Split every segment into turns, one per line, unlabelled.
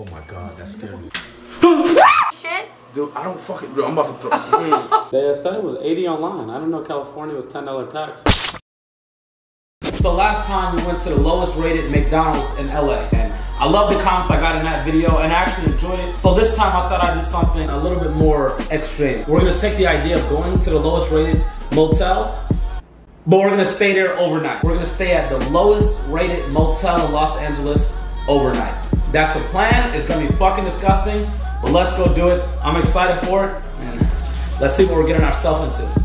Oh my god, that scared me.
Shit.
Dude, I don't fucking. Dude, I'm about to throw. Mm.
They said it was 80 online. I didn't know California was $10 tax. So last time we went to the lowest rated McDonald's in LA and I love the comments I got in that video and I actually enjoyed it. So this time I thought I'd do something a little bit more extreme. We're gonna take the idea of going to the lowest rated motel, but we're gonna stay there overnight. We're gonna stay at the lowest rated motel in Los Angeles overnight. That's the plan. It's gonna be fucking disgusting, but let's go do it. I'm excited for it and let's see what we're getting ourselves into.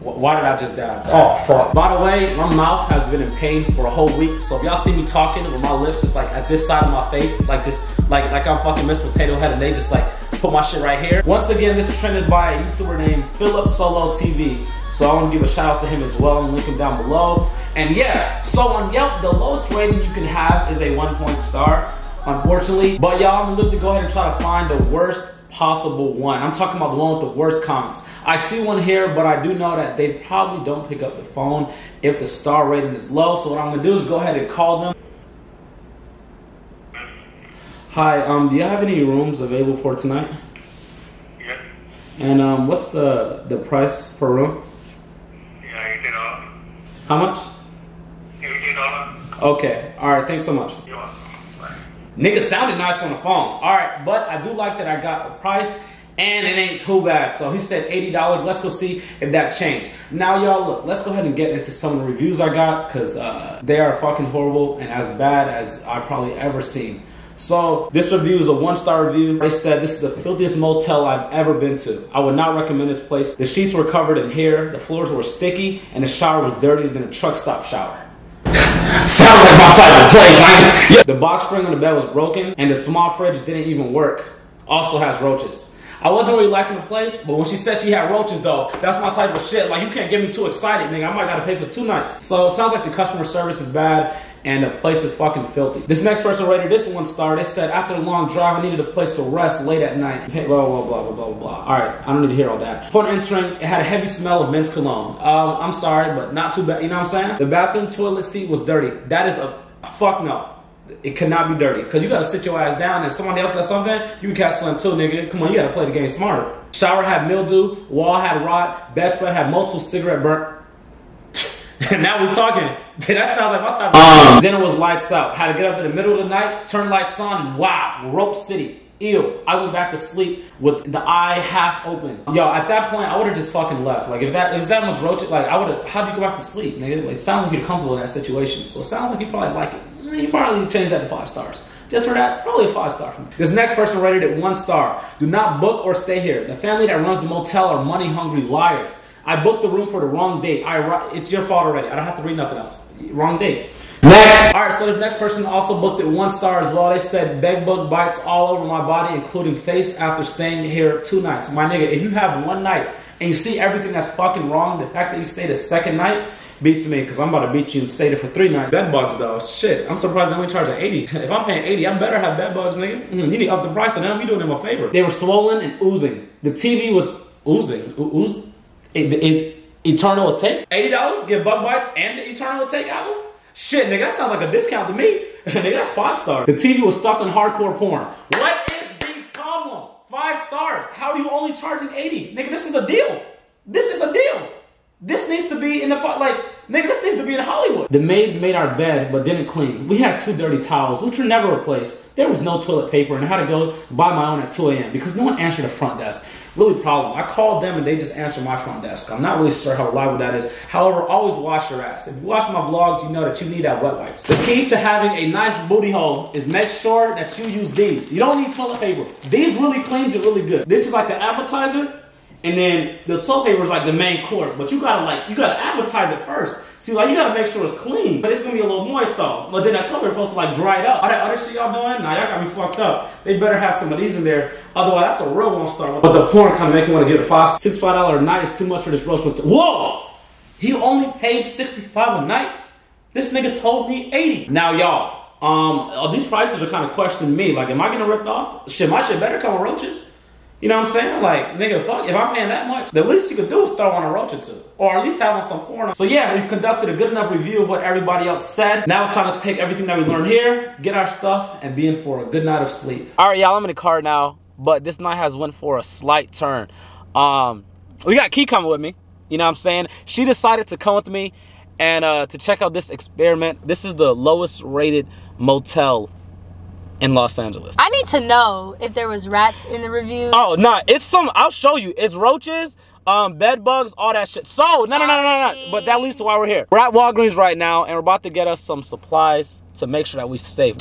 Why did I just die? Oh fuck. By the way, my mouth has been in pain for a whole week. So if y'all see me talking with my lips just like at this side of my face, like just like like I'm fucking Miss Potato Head and they just like put my shit right here. Once again, this is trended by a YouTuber named Philip Solo TV. So I want to give a shout out to him as well and link him down below. And yeah, so on Yelp, the lowest rating you can have is a one point star, unfortunately. But y'all, I'm gonna literally go ahead and try to find the worst possible one. I'm talking about the one with the worst comments. I see one here, but I do know that they probably don't pick up the phone if the star rating is low. So what I'm gonna do is go ahead and call them. Hi, um, do you have any rooms available for tonight?
Yeah,
And um, what's the the price per room?
yeah, eighteen dollar.
How much?
Eighteen dollar.
Okay, all right, thanks so much.
You want?
Nigga sounded nice on the phone. All right, but I do like that I got a price and it ain't too bad. So he said $80. Let's go see if that changed. Now, y'all, look, let's go ahead and get into some of the reviews I got because uh, they are fucking horrible and as bad as I've probably ever seen. So this review is a one-star review. They said this is the filthiest motel I've ever been to. I would not recommend this place. The sheets were covered in hair, the floors were sticky, and the shower was dirtier than a truck stop shower. Sounds like my type of place. Ain't- The box spring on the bed was broken, and the small fridge didn't even work. Also has roaches. I wasn't really liking the place, but when she said she had roaches, though, that's my type of shit. Like, you can't get me too excited, nigga. I might gotta pay for two nights. So it sounds like the customer service is bad, and the place is fucking filthy. This next person rated this one star. They said, after a long drive, I needed a place to rest late at night. Blah, blah, blah, blah, blah, blah. All right, I don't need to hear all that. Upon entering, it had a heavy smell of men's cologne. Um, I'm sorry, but not too bad. You know what I'm saying? The bathroom toilet seat was dirty. That is a fuck no. It cannot be dirty. Cause you gotta sit your ass down and somebody else got something, you can catch something too, nigga. Come on, you gotta play the game smart. Shower had mildew, wall had rot, bedspread had multiple cigarette burnt. And now we're talking. that sounds like my type of um. Then it was lights out. Had to get up in the middle of the night, turn lights on, wow, Rope City. Ew. I went back to sleep with the eye half open. Yo, at that point, I would have just fucking left. Like, if that if that was roach, like, I would have, how'd you go back to sleep, nigga? Like, it sounds like you're comfortable in that situation. So it sounds like you probably like it. You probably change that to five stars. Just for that, probably a five star for. This next person rated it one star. Do not book or stay here. The family that runs the motel are money hungry liars. I booked the room for the wrong date. I it's your fault already. I don't have to read nothing else. Wrong date. Next. All right, so this next person also booked it one star as well. They said bed bug bites all over my body, including face, after staying here two nights. My nigga, if you have one night and you see everything that's fucking wrong, the fact that you stayed a second night beats me because I'm about to beat you and stay there for three nights. Bed bugs though, shit. I'm surprised they only charge an 80. if I'm paying 80, I better have bed bugs, nigga. Mm, you need to up the price on them. You doing them a favor. They were swollen and oozing. The TV was oozing. O- ooze? It- Is Eternal Atake $80? Get bug bites and the Eternal Atake album? Shit, nigga, that sounds like a discount to me. nigga, that's five stars. The TV was stuck on hardcore porn. What is the problem? Five stars. How are you only charging 80? Nigga, this is a deal. This is a deal. This needs to be in the like, nigga. This needs to be in Hollywood. The maids made our bed but didn't clean. We had two dirty towels, which were never replaced. There was no toilet paper, and I had to go buy my own at 2 a.m. because no one answered the front desk. Really problem. I called them and they just answered my front desk. I'm not really sure how reliable that is. However, always wash your ass. If you watch my vlogs, you know that you need that wet wipes. The key to having a nice booty hole is make sure that you use these. You don't need toilet paper. These really cleans it really good. This is like the appetizer. And then the paper is like the main course, but you gotta like you gotta advertise it first. See, like you gotta make sure it's clean, but it's gonna be a little moist though. But then that toilet paper supposed to like dry it up. All that other shit y'all doing, nah, y'all got me fucked up. They better have some of these in there, otherwise that's a real one star. But the porn kind of make me want to get a five, six five dollar a night is too much for this roast. Whoa, he only paid sixty five a night. This nigga told me eighty. Now y'all, um, uh, these prices are kind of questioning me. Like, am I getting ripped off? Shit, my shit better come with roaches. You know what I'm saying? Like, nigga, fuck, if I'm paying that much, the least you could do is throw on a roach or two. Or at least have on some porn. So yeah, we conducted a good enough review of what everybody else said. Now it's time to take everything that we learned here, get our stuff, and be in for a good night of sleep. All right, y'all, I'm in the car now, but this night has went for a slight turn. Um, we got Ki coming with me. You know what I'm saying? She decided to come with me and uh, to check out this experiment. This is the lowest rated motel in Los Angeles.
I need to know if there was rats in the review.
Oh, nah, it's some, I'll show you. It's roaches, um, bed bugs, all that shit. So, no, no, no, no, no. But that leads to why we're here. We're at Walgreens right now, and we're about to get us some supplies to make sure that we safe.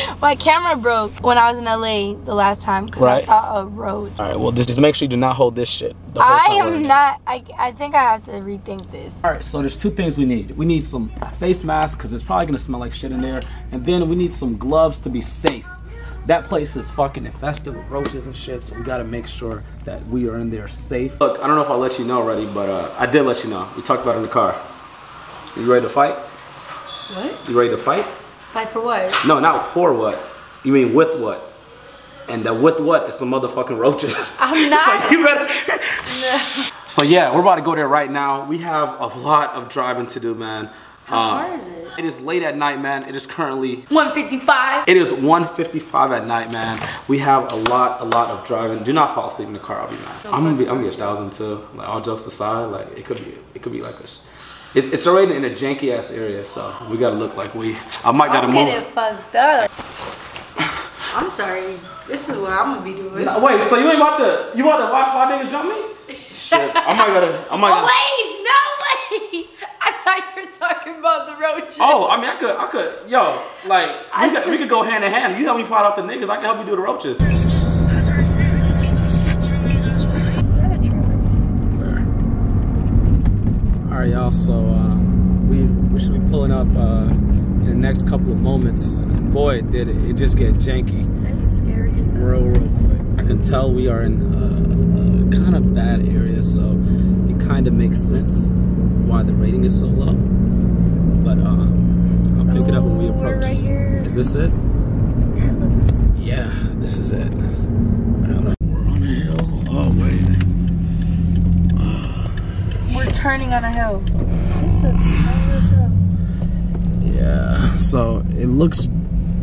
My camera broke when I was in LA the last time because I saw a road.
All right, well, just, just make sure you do not hold this shit. the whole
I
time
am not. I, I think I have to rethink this.
All right, so there's two things we need. We need some face masks because it's probably gonna smell like shit in there, and then we need some gloves to be safe. That place is fucking infested with roaches and shit, so we gotta make sure that we are in there safe. Look, I don't know if I let you know already, but uh, I did let you know. We talked about it in the car. You ready to fight?
What?
You ready to fight?
Fight for what?
No, not for what. You mean with what? And the with what is some motherfucking roaches.
I'm
so
not-
you better. So yeah, we're about to go there right now. We have a lot of driving to do, man.
How
Uh,
far is it?
It is late at night, man. It is currently
155.
it is 1:55 at night, man. We have a lot, a lot of driving. Do not fall asleep in the car. I'll be mad. I'm gonna be, I'm gonna be a thousand too. Like all jokes aside, like it could be, it could be like this. It's, it's already in a janky ass area, so we gotta look like we. I might gotta
I'm
move.
getting fucked up. I'm sorry. This is what I'm gonna be doing.
No, Wait, so you ain't about to, you about to watch my niggas jump me? Shit, I might gotta, I might.
Oh
gotta,
wait, no way! I thought you were talking about the roaches.
Oh, I mean, I could, I could, yo, like, we could, we could go hand in hand. You help me fight off the niggas, I can help you do the roaches. Right, y'all. So uh, we we should be pulling up uh, in the next couple of moments. And boy, did it! It just get janky
That's scary as
real, real quick. I can tell we are in a, a kind of bad area, so it kind of makes sense why the rating is so low. But uh, I'll pick it up when we
Oh,
approach.
right.
Is this it?
That looks.
Yeah, this is it. We're on a hill. Oh wait.
We're turning on a hill. This looks small as hell.
Yeah. So it looks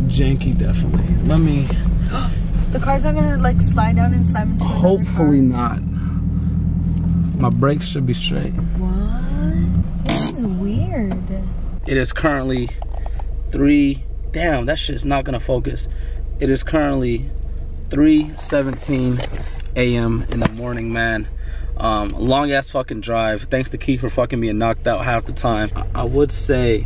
janky, definitely. Let me.
The car's not gonna like slide down and slam into another
Hopefully not. My brakes should be straight.
What? This is weird.
It is currently three. Damn, that shit's not gonna focus. It is currently 3:17 a.m. in the morning, man. Um, long ass fucking drive. Thanks to Ki for fucking being knocked out half the time. I, I would say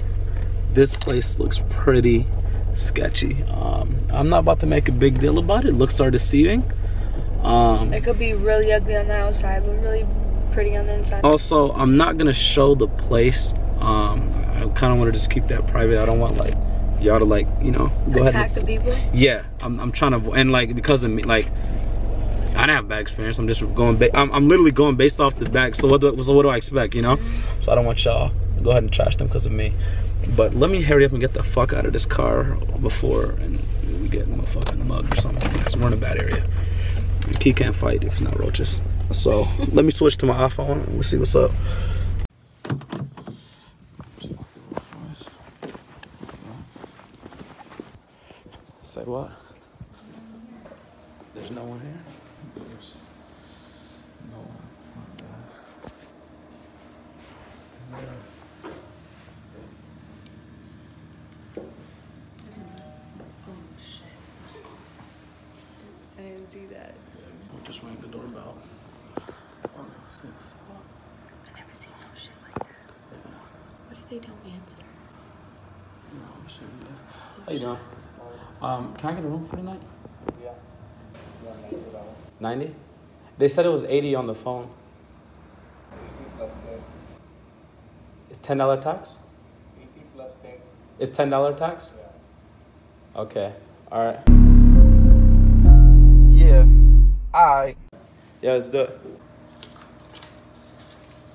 this place looks pretty sketchy. Um, I'm not about to make a big deal about it. Looks are deceiving. Um,
It could be really ugly on the outside, but really pretty on the inside.
also, I'm not gonna show the place. Um, I kind of want to just keep that private. I don't want like y'all to like you know go ahead.
Attack
And,
the people.
yeah, I'm, I'm trying to and like because of me like I didn't have bad experience. I'm just going. I'm, I'm literally going based off the back. So what do so what do I expect? You know. So I don't want y'all go ahead and trash them because of me. But let me hurry up and get the fuck out of this car before and we get in a fucking mug or something. Because we're in a bad area. He can't fight if not roaches. So let me switch to my iPhone and we'll see what's up. Say what? There's no one here. There's no one. Is there?
I didn't see that.
We'll just ring the doorbell. Oh, excuse.
I never seen no shit like that. Yeah. What if they don't answer?
No, shit, yeah. How you doing? Um, can I get a room for tonight? Yeah. 90? They said it was 80 on the phone. It's $10 tax? It's $10 tax? Okay. All right.
Yeah. Alright.
Yeah, let's do it.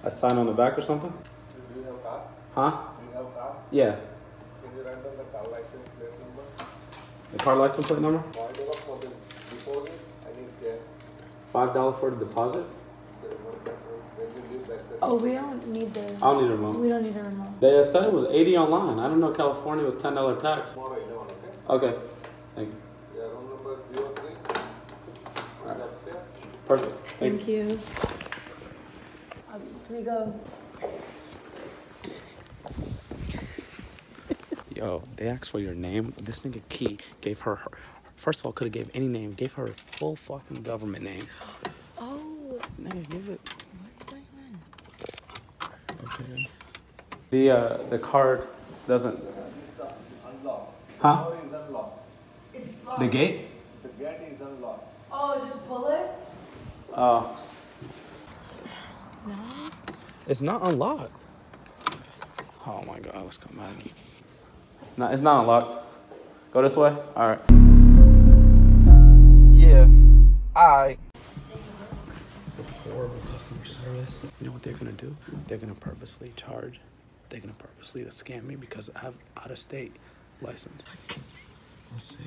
I sign on the back or something?
Do you have car?
Huh?
Do you have car?
Yeah.
Can you write down the car license plate number?
The car license plate number?
Why do not for the before this? I need cash.
Five dollar for the deposit?
Oh, we don't need the.
I don't need a remote.
We don't need a remote.
They said it was eighty online. I didn't know California was ten dollar tax.
Okay?
Okay, thank you.
Yeah, room number 03.
Alright.
Upstairs.
Perfect. Thank,
Thank you. Um, Can we go?
Yo, they asked for your name. This nigga Ki gave her, her first of all, could have gave any name. Gave her a full fucking government name.
Oh,
Nigga, give it.
what's going on?
Okay. The uh, the card doesn't. Huh?
It's locked.
The gate?
The gate is unlocked.
Oh, just pull it?
Uh,
No.
it's not unlocked. Oh my god, let's come back. No, it's not unlocked. Go this way. All right.
Yeah. I.
horrible customer service. You know what they're gonna do? They're gonna purposely charge. They're gonna purposely scam me because I have out of state license. Let's see.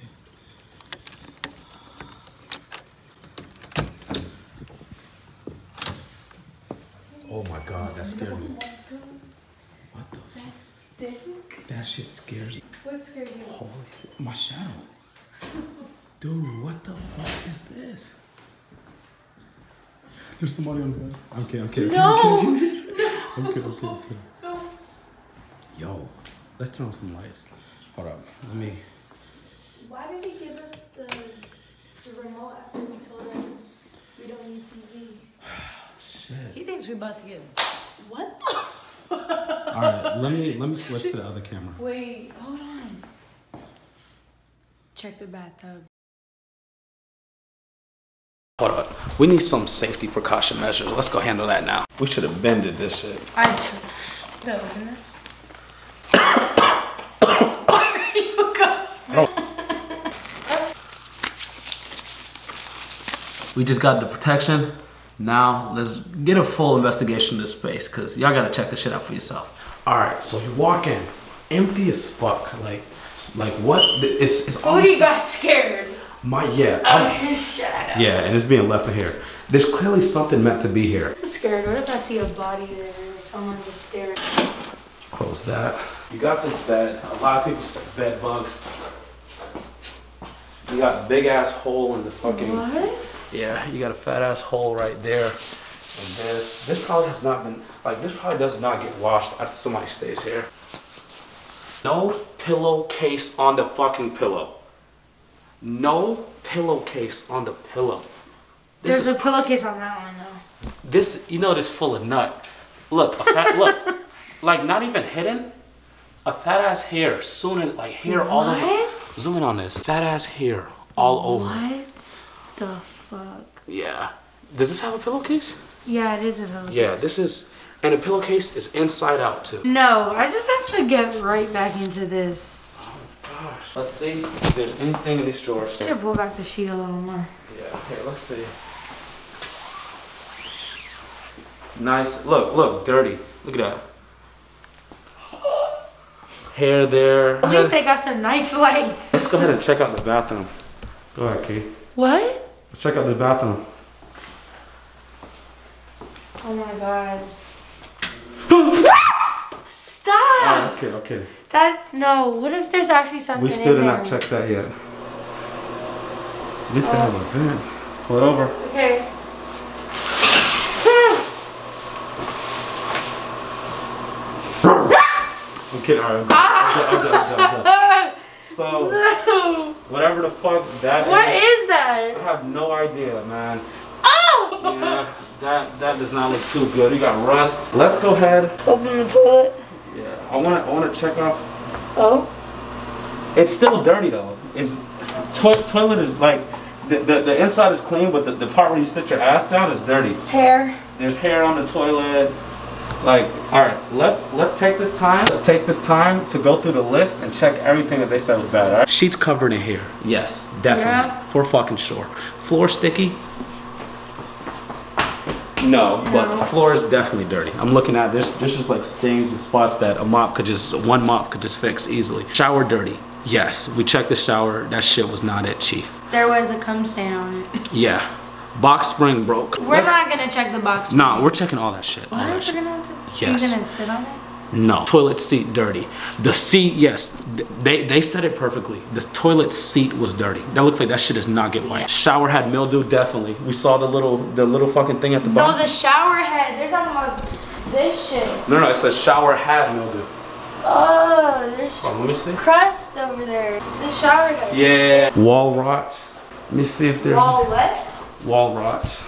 Oh my god, that scared me. What the?
That stink?
That shit scares me.
What scared you?
Holy, my shadow. Dude, what the fuck is this? There's somebody on the bed. I'm kidding, I'm kidding.
No!
I'm kidding, I'm kidding. I'm kidding.
So,
Yo, let's turn on some lights. Hold up, let me.
why did he give us the, the remote after we told him we don't need TV?
Shit.
He thinks we're about to get. What the?
All right, let me let me switch to the other camera.
Wait, hold on. Check the bathtub.
Hold up, we need some safety precaution measures. Let's go handle that now. We should have bended this shit.
I took. Did I open this? Where are you going?
We just got the protection. Now let's get a full investigation of this space, cause y'all gotta check this shit out for yourself. All right, so you walk in, empty as fuck. Like, like what? It's it's
Cody
almost-
got scared
my yeah.
of
I'm-
his shadow.
Yeah, and it's being left in here. There's clearly something meant to be here.
I'm scared. What if I see a body there or someone just staring?
Close that. You got this bed. A lot of people say bed bugs. You got a big ass hole in the fucking.
What?
Yeah, you got a fat ass hole right there. And this, this probably has not been, like, this probably does not get washed after somebody stays here. No pillowcase on the fucking pillow. No pillowcase on the pillow. This
There's
is
a pillowcase on that one though.
this, you know, this full of nut. Look, a fat, look, like not even hidden. A fat ass hair, soon as like hair all over.
What?
Zoom in on this. Fat ass hair all over.
What the fuck?
Yeah. Does this have a pillowcase?
Yeah, it is a pillowcase.
Yeah, this is, and the pillowcase is inside out too.
No, I just have to get right back into this.
Gosh. Let's see if there's anything in these drawers.
I should pull back the sheet a little more.
Yeah. Here, let's see. Nice. Look, look, dirty. Look at that. Hair there.
At least they got some nice lights.
Let's go ahead and check out the bathroom. Go ahead, Ki.
What?
Let's check out the bathroom.
Oh my god.
Oh,
Stop!
okay, okay.
That no. What if there's actually something
We still did not check that yet. At least they have a vent. Pull it over.
Okay.
I'm kidding. All right, I'm done. I'm done, I'm done, So,
no.
whatever the fuck that
What
is,
is
I have no idea, man.
Oh!
Yeah, that that does not look too good. You got rust. Let's go ahead.
Open the toilet.
Yeah, I want to I want to check off.
Oh.
It's still dirty though. It's to- toilet is like the, the the inside is clean, but the, the part where you sit your ass down is dirty.
Hair.
There's hair on the toilet. Like, all right, let's let's take this time. Let's take this time to go through the list and check everything that they said was bad. All right? Sheets covered in hair. Yes, definitely,
Yeah.
for fucking sure. Floor sticky. No, but
No.
floor is definitely dirty. I'm looking at this. There's just like stains and spots that a mop could just one mop could just fix easily. Shower dirty. Yes, we checked the shower. That shit was not it, chief.
There was a cum stain on it.
Yeah. Box spring broke.
We're
Let's-
not gonna check the box.
Nah, we're checking all that shit. All that
We're
shit.
gonna have to.
Yes.
Are you gonna sit on it?
No. Toilet seat dirty. The seat, yes, they they said it perfectly. The toilet seat was dirty. That looked like that shit does not get white. Shower had mildew, definitely. We saw the little the little fucking thing at the bottom.
No, the shower head. They're talking about this shit.
No, no, it says shower had mildew.
Oh, there's
Oh, let me see.
crust over there. The shower head.
Yeah. Wall rot. Let me see if there's
Wall what?
wall rot.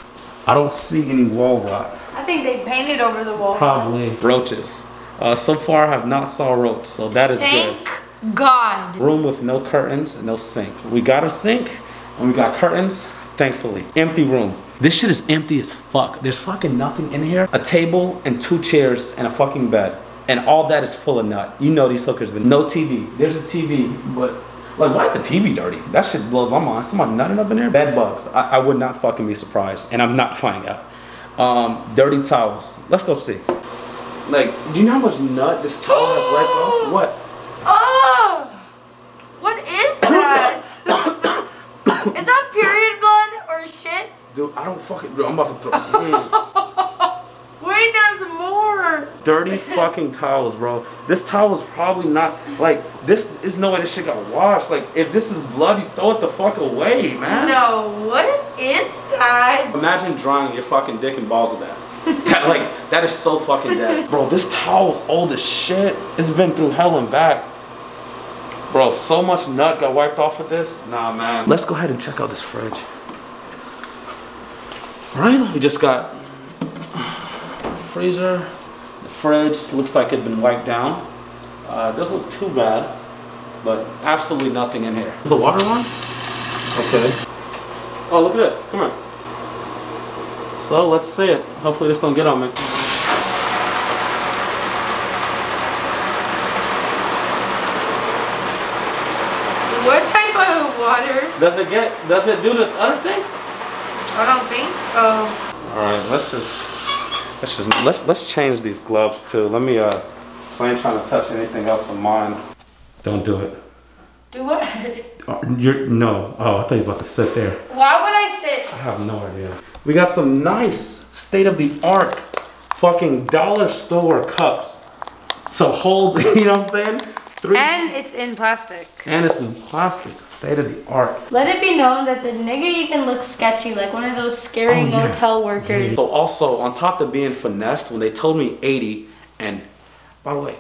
I don't see any wall rot.
I think they painted over the wall.
Probably roaches. Uh, so far, I have not saw roach, so that is good.
Thank God.
Room with no curtains and no sink. We got a sink and we got curtains, thankfully. Empty room. This shit is empty as fuck. There's fucking nothing in here. A table and two chairs and a fucking bed. And all that is full of nut. You know these hookers, but no TV. There's a TV, but like, why is the TV dirty? That shit blows my mind. Someone nutting up in there? Bed bugs. I, I would not fucking be surprised. And I'm not finding out. Um, dirty towels. Let's go see. Like, do you know how much nut this towel has wiped off? What?
Oh, what is that? is that period blood or shit?
Dude, I don't fucking. Dude, I'm about to throw. Mm.
Wait, there's more.
Dirty fucking towels, bro. This towel is probably not like this. Is no way this shit got washed. Like, if this is blood, you throw it the fuck away, man.
No, what is that?
Imagine drying your fucking dick and balls of that. that like that is so fucking dead, bro. This towel's old as shit. It's been through hell and back. Bro, so much nut got wiped off of this. Nah, man. Let's go ahead and check out this fridge. Right? We just got freezer. The fridge looks like it'd been wiped down. Uh, doesn't look too bad, but absolutely nothing in here. Is the water on? Okay. Oh, look at this. Come here. So let's see it. Hopefully this don't get on me.
What type of water?
Does it get? Does it do the other thing?
I don't think so.
All right, let's just let's just let's let's change these gloves too. Let me uh, I ain't trying to touch anything else of mine. Don't do it.
Do what?
Oh, you're no. Oh, I thought you were about to sit there.
Why would I sit?
I have no idea. We got some nice state of the art fucking dollar store cups to hold. You know what I'm saying? Three.
And it's in plastic.
and it's in plastic. State of the art.
Let it be known that the nigga even looks sketchy, like one of those scary
Oh, yeah.
motel workers.
So also on top of being finessed, when they told me 80, and by the way,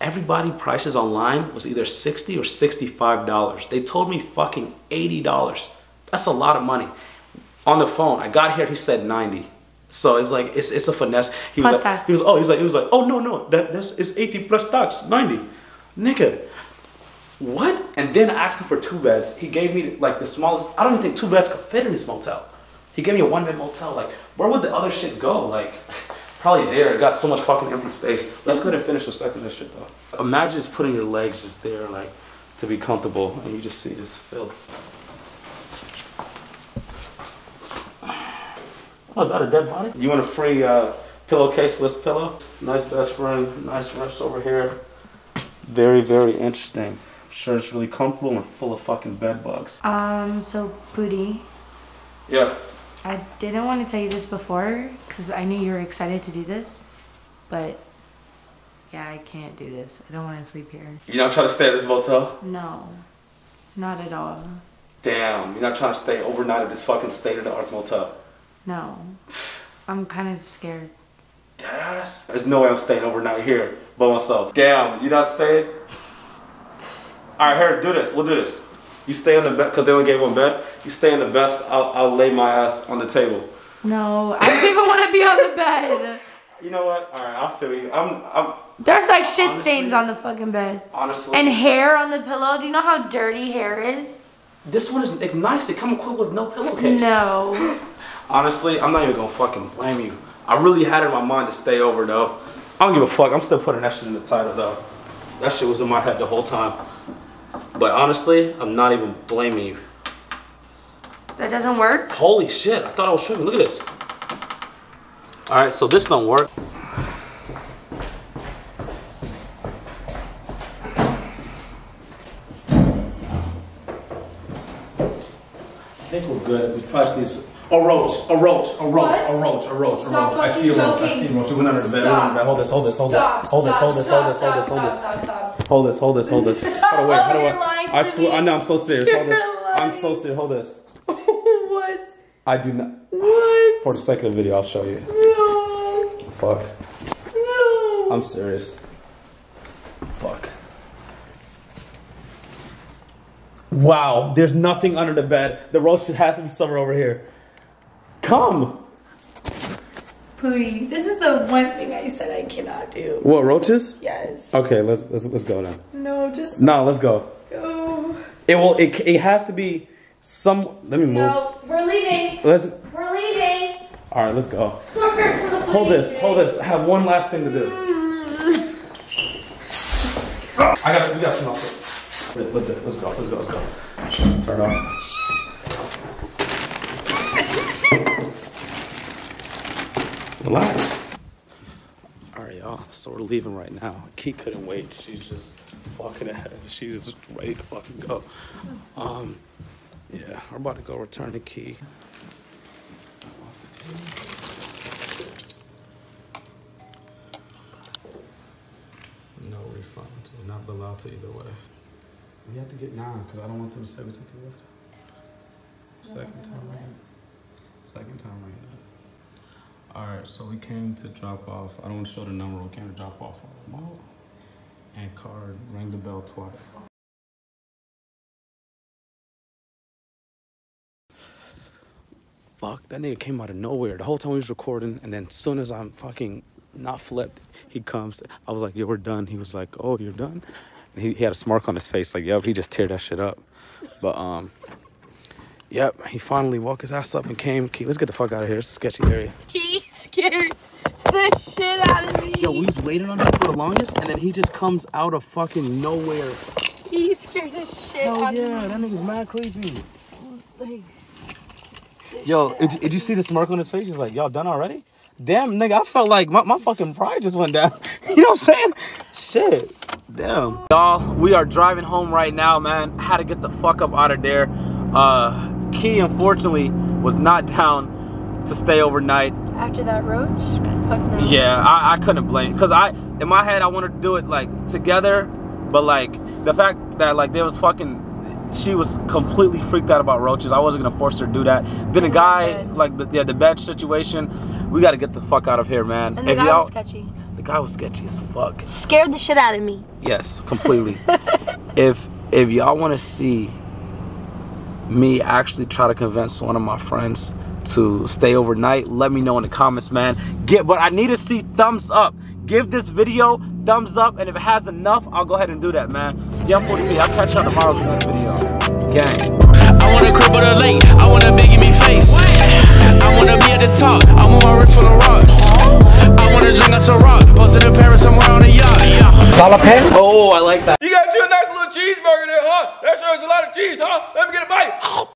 everybody prices online was either 60 or 65 dollars. They told me fucking 80 dollars. That's a lot of money. On the phone, I got here, he said 90. So it's like it's it's a finesse. He was
Plus
like,
tax.
he was oh he's like he was like oh no no that this is 80 plus tax 90, nigga. What? And then I asked him for two beds. He gave me like the smallest. I don't even think two beds could fit in this motel. He gave me a one bed motel. Like, where would the other shit go? Like, probably there. It got so much fucking empty space. Let's go ahead and finish inspecting this shit though. Imagine just putting your legs just there, like, to be comfortable, and you just see this filled. Oh, is that a dead body? You want a free uh, pillowcaseless pillow? Nice best friend. Nice rips over here. Very, very interesting. I'm sure it's really comfortable and full of fucking bed bugs.
Um, so Booty,
Yeah.
I didn't want to tell you this before because I knew you were excited to do this, but yeah, I can't do this. I don't want to sleep here.
You're not trying to stay at this motel?
No, not at all.
Damn, you're not trying to stay overnight at this fucking state of the art motel.
No, I'm kind of scared.
Yes. There's no way I'm staying overnight here by myself. Damn, you not staying? All right, here, do this. We'll do this. You stay on the bed because they only gave one bed. You stay in the best. I'll, I'll lay my ass on the table.
No, I don't even want to be on the bed.
You know what? All right, I'll feel you. I'm, I'm
There's like shit
Honestly-
stains on the fucking bed.
honestly.
And hair on the pillow. Do you know how dirty hair is?
this one is nice. It come equipped with no pillowcase.
No.
Honestly, I'm not even gonna fucking blame you. I really had it in my mind to stay over though. I don't give a fuck. I'm still putting that shit in the title though. That shit was in my head the whole time. But honestly, I'm not even blaming you.
That doesn't work?
Holy shit, I thought I was tripping. Look at this. Alright, so this don't work. I think we're good. We probably just need A roach, a roach, a roach, a roach, a roach, a roach. I see a roach. I see a roach. It went under the bed. Went under the bed. Hold this, hold this, hold this.
Stop,
Hold this,
stop,
hold this,
stop,
hold this,
stop,
hold this, hold
stop,
this, hold this.
stop, stop.
Hold this, hold this, hold this. Hold on, wait,
Oh,
hold
you're
on.
lying
I
to
swear,
me.
I know, I'm so serious. Hold
You're
this. I'm
lying.
so serious. Hold this.
what?
I do not.
What?
For the sake of the video, I'll show you.
No.
Fuck.
No.
I'm serious. Fuck. Wow, there's nothing under the bed. The roach has to be somewhere over here. Come.
Poudii, this is the one thing I said I cannot do.
What roaches?
Yes.
Okay, let's let's let's go then.
No, just
No, let's go.
go.
It will. It, it has to be some. Let me move.
No, we're leaving.
Let's.
We're leaving.
All right, let's go. Hold this. Hold this. I have one last thing to do. Mm. I got. We got some. Let's do it. Let's go. Let's go. Let's go. Turn off. Relax. All right, y'all. So we're leaving right now. Ki couldn't wait. She's just walking ahead. She's just ready to fucking go. Um, yeah, we're about to go return the key. No refunds. We're not allowed to either way. We have to get nine because I don't want them to say we took it with. Second time right. Second time right now. All right, so we came to drop off. I don't want to show the number. We came to drop off our remote and card. Rang the bell twice. Fuck, that nigga came out of nowhere. The whole time we was recording, and then as soon as I'm fucking not flipped, he comes. I was like, "Yo, we're done." He was like, "Oh, you're done," and he, he had a smirk on his face, like, "Yep." He just teared that shit up. But um, yep, he finally woke his ass up and came. Okay, let's get the fuck out of here. It's a sketchy area.
He scared the shit out of me.
Yo, we was waiting on him for the longest, and then he just comes out of fucking nowhere.
He scared the shit
Hell
out
yeah,
of
that nigga's mad creepy.
Like,
Yo, did, did you see the smirk on his face? He's like, y'all done already? Damn, nigga, I felt like my, my fucking pride just went down. you know what I'm saying? Shit. Damn. Y'all, we are driving home right now, man. I Had to get the fuck up out of there. Uh, Ki, unfortunately, was not down to stay overnight.
After that roach? No.
Yeah, I, I couldn't blame because I in my head I wanted to do it like together, but like the fact that like there was fucking she was completely freaked out about roaches. I wasn't gonna force her to do that. Then the guy like the yeah the bed situation, we got to get the fuck out of here, man.
And the
if
guy
y'all,
was sketchy.
the guy was sketchy as fuck.
Scared the shit out of me.
Yes, completely. if if y'all want to see me actually try to convince one of my friends to stay overnight, let me know in the comments, man. Get, but I need to see thumbs up. Give this video thumbs up, and if it has enough, I'll go ahead and do that, man. Yeah, 43. I'll catch y'all tomorrow with another video. Gang.
I wanna cripple the lake, I wanna big in me face. I wanna be at the top, I'm on my wrist full of rocks. I wanna drink us a rock, posted in Paris somewhere on a yacht.
Oh, I like that.
You got you a nice little cheeseburger there, huh? That sure is a lot of cheese, huh? Let me get a bite.